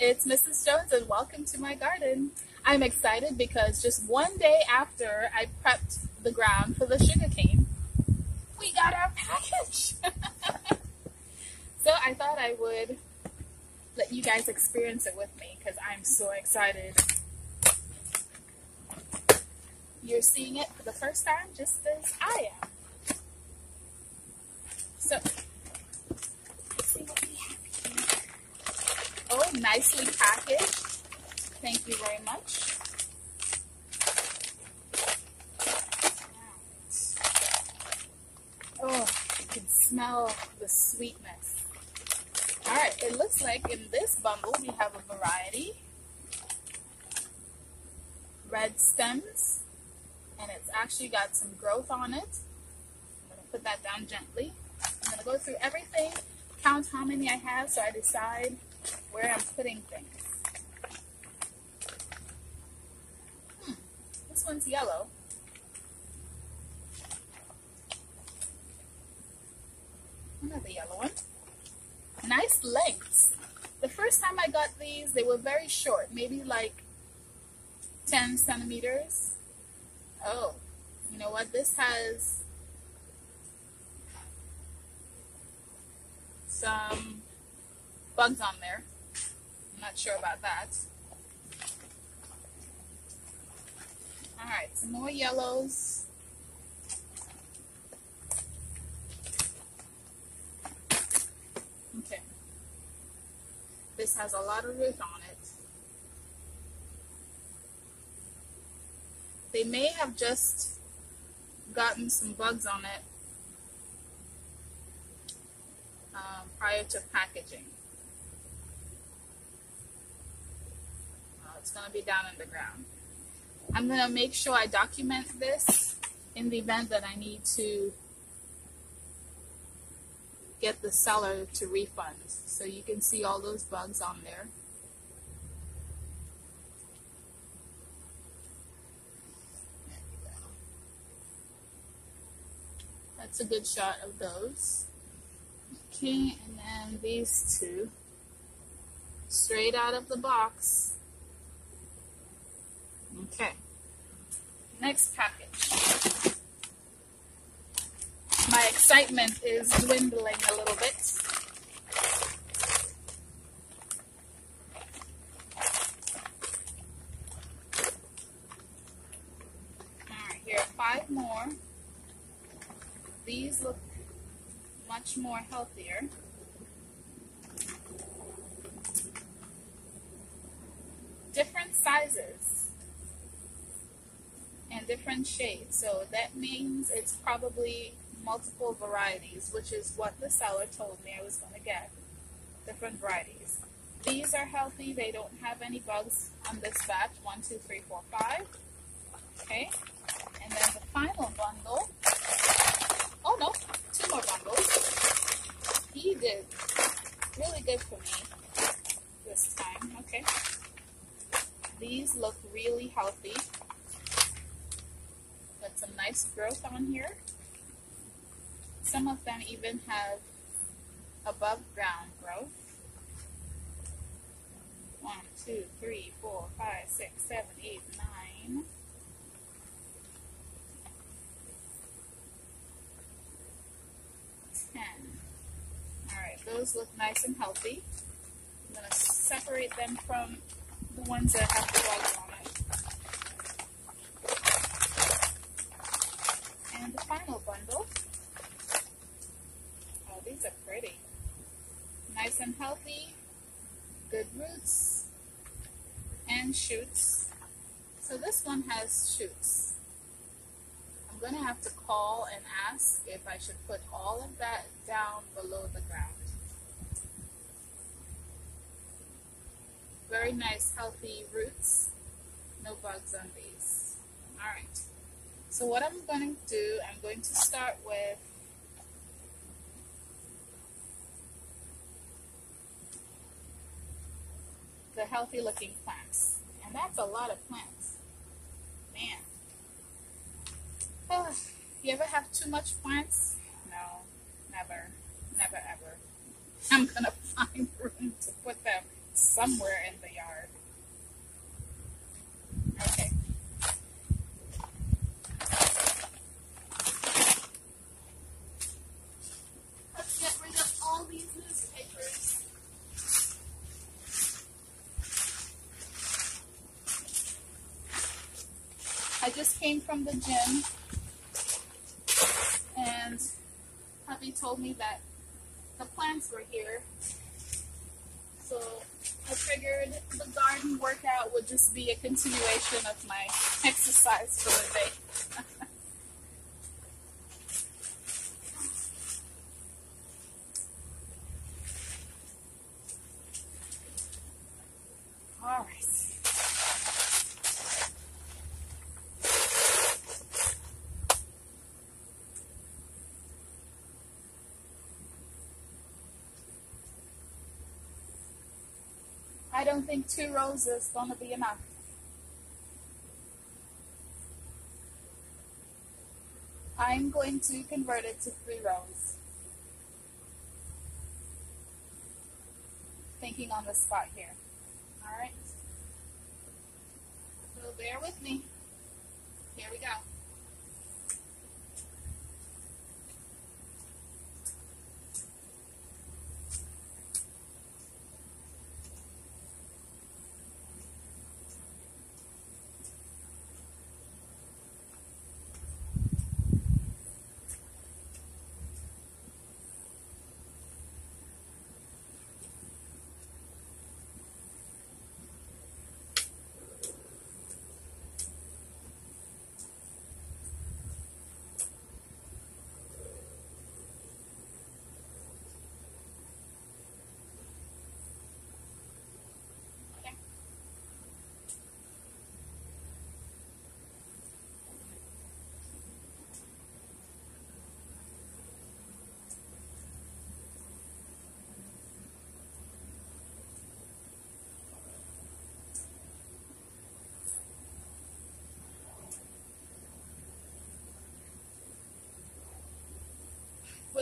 it's Mrs. Jones and welcome to my garden. I'm excited because just one day after I prepped the ground for the sugarcane, we got our package. so I thought I would let you guys experience it with me because I'm so excited. You're seeing it for the first time just as I am. So, let's see what we have here. Oh, nicely packaged. Thank you very much. Oh, you can smell the sweetness. All right, it looks like in this bundle we have a variety. Red stems, and it's actually got some growth on it. I'm to put that down gently. I'm to go through everything, count how many I have so I decide where I'm putting things. Hmm, this one's yellow. Another yellow one. Nice lengths. The first time I got these, they were very short, maybe like 10 centimeters. Oh, you know what? This has some bugs on there. Not sure about that. Alright, some more yellows. Okay. This has a lot of root on it. They may have just gotten some bugs on it um, prior to packaging. It's going to be down in the ground. I'm going to make sure I document this in the event that I need to get the seller to refund. So you can see all those bugs on there. That's a good shot of those. Okay, and then these two straight out of the box. Okay, next package. My excitement is dwindling a little bit. Alright, here are five more. These look much more healthier. Different sizes and different shades. So that means it's probably multiple varieties, which is what the seller told me I was going to get. Different varieties. These are healthy. They don't have any bugs on this batch. One, two, three, four, five. Okay. And then the final bundle. Oh no, two more bundles. He did really good for me this time. Okay. These look really healthy. Nice growth on here. Some of them even have above ground growth. One, two, three, four, five, six, seven, eight, nine. Ten. Alright, those look nice and healthy. I'm going to separate them from the ones that have the bugs on it. And the final bundle. Oh, these are pretty. Nice and healthy, good roots, and shoots. So this one has shoots. I'm going to have to call and ask if I should put all of that down below the ground. Very nice, healthy roots. No bugs on these. Alright. So what I'm going to do, I'm going to start with the healthy looking plants. And that's a lot of plants. Man. Oh, you ever have too much plants? No, never. Never ever. I'm to find room to put them somewhere in the yard. Okay. Let's get rid of all these newspapers. I just came from the gym and hubby told me that the plants were here. So I figured the garden workout would just be a continuation of my exercise for the day. All right. I don't think two roses is gonna be enough. I'm going to convert it to three rows. Thinking on the spot here. Alright. So bear with me. Here we go.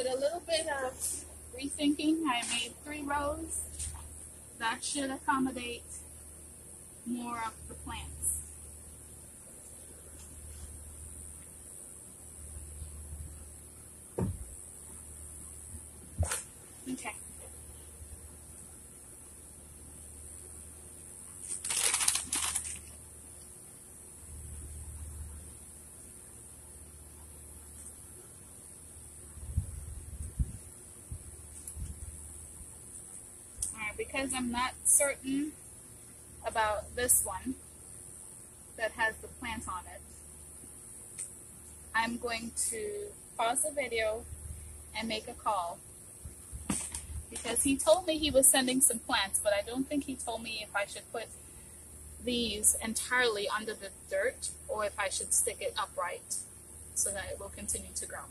A little bit of rethinking, I made three rows. That should accommodate more of the plants. Okay. Alright, because I'm not certain about this one that has the plant on it, I'm going to pause the video and make a call. Because he told me he was sending some plants, but I don't think he told me if I should put these entirely under the dirt or if I should stick it upright so that it will continue to grow.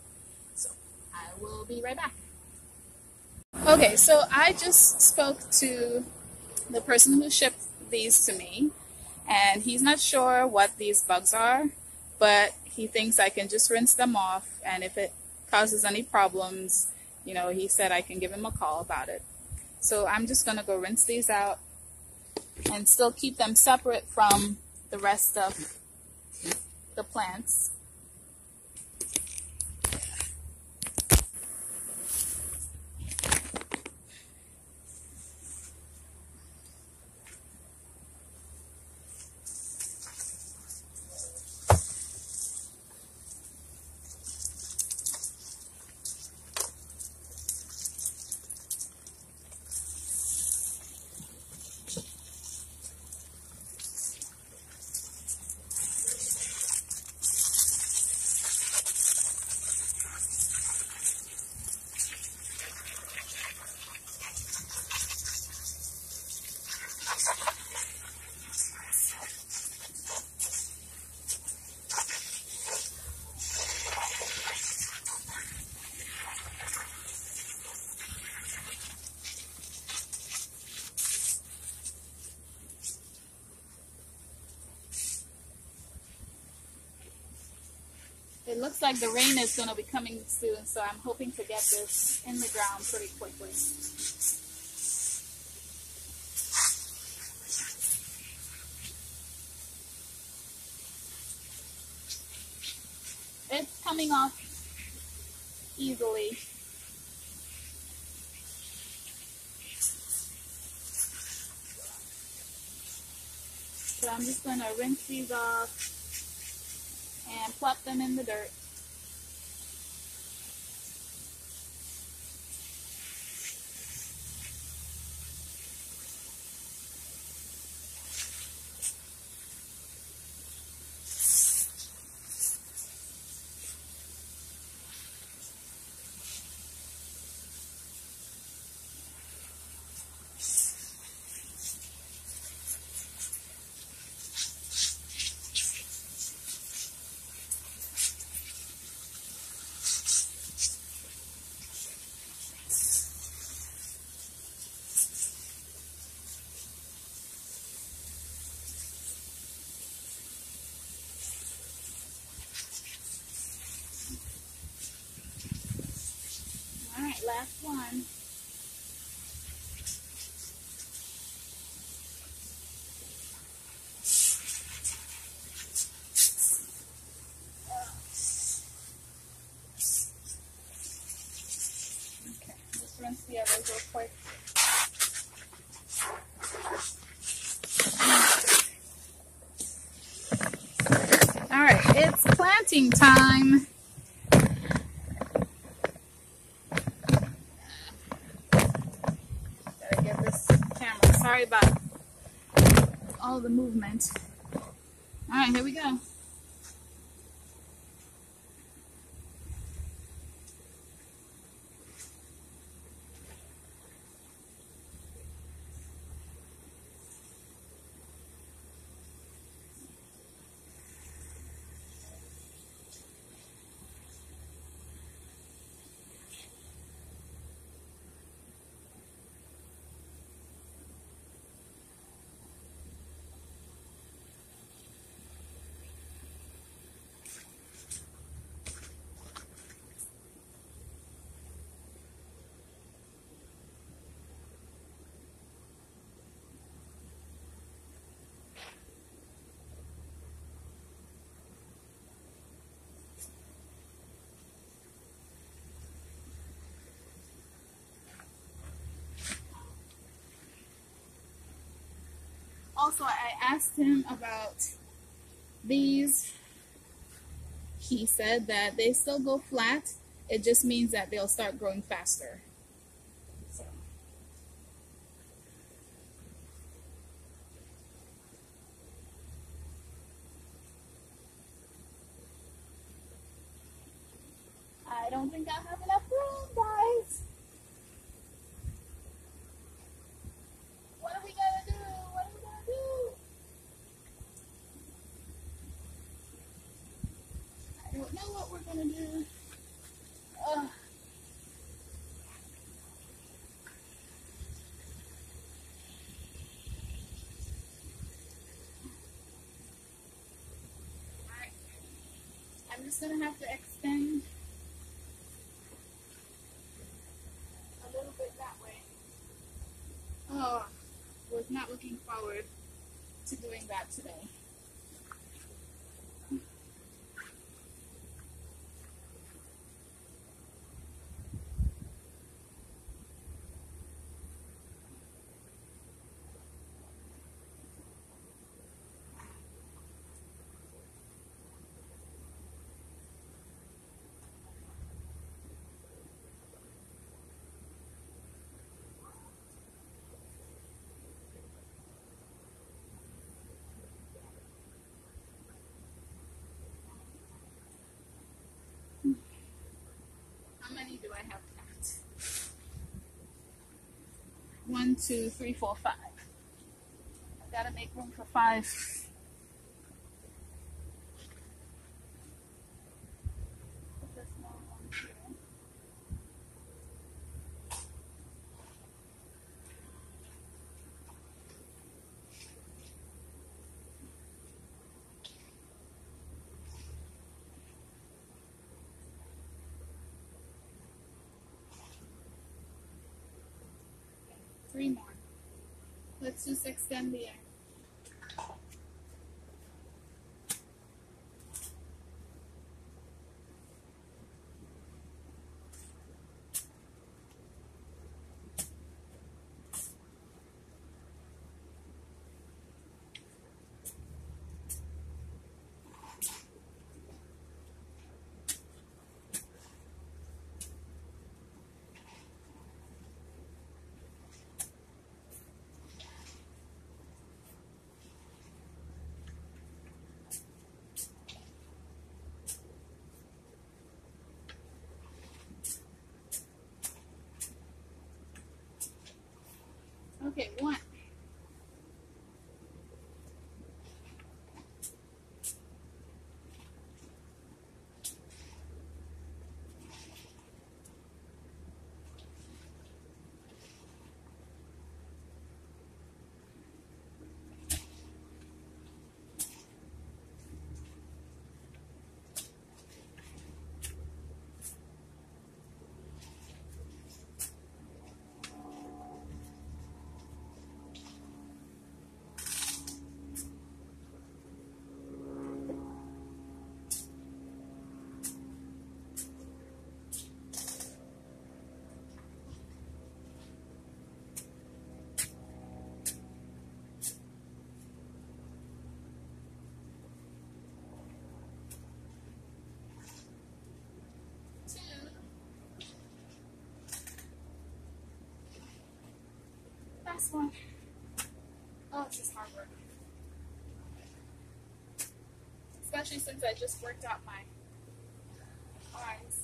So I will be right back. Okay, so I just spoke to the person who shipped these to me, and he's not sure what these bugs are, but he thinks I can just rinse them off, and if it causes any problems, you know, he said I can give him a call about it. So I'm just going to go rinse these out and still keep them separate from the rest of the plants. it looks like the rain is going to be coming soon, so I'm hoping to get this in the ground pretty quickly. It's coming off easily. So I'm just going to rinse these off and plop them in the dirt. Last one. Okay, just rinse the others real quick. All right, it's planting time. Gotta get this camera. Sorry about all the movement. All right, here we go. Also, I asked him about these. He said that they still go flat. It just means that they'll start growing faster. I don't think I have enough room, guys. What are we gonna do? What are we gonna do? I don't know what we're gonna do. Alright. I'm just gonna have to extend a little bit that way. Oh, was not looking forward to doing that today. How many do I have left? One, two, three, four, five. I gotta make room for five. Three more. Let's just extend the air. Okay, one. Last one. Oh, this is hard work. Especially since I just worked out my eyes.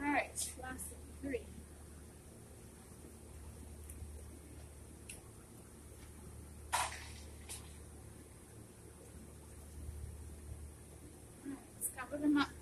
Alright, last three. Alright, let's cover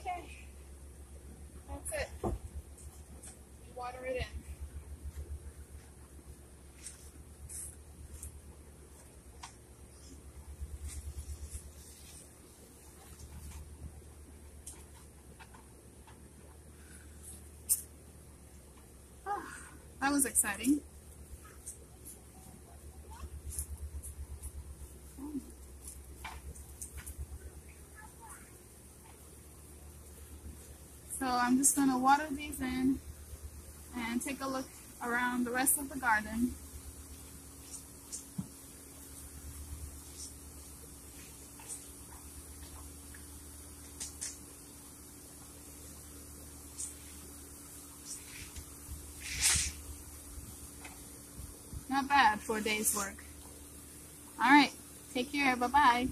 Okay. That's it. Water it in. Ah, that was exciting. So I'm just going to water these in and take a look around the rest of the garden. Not bad for a day's work. All right, take care. Bye-bye.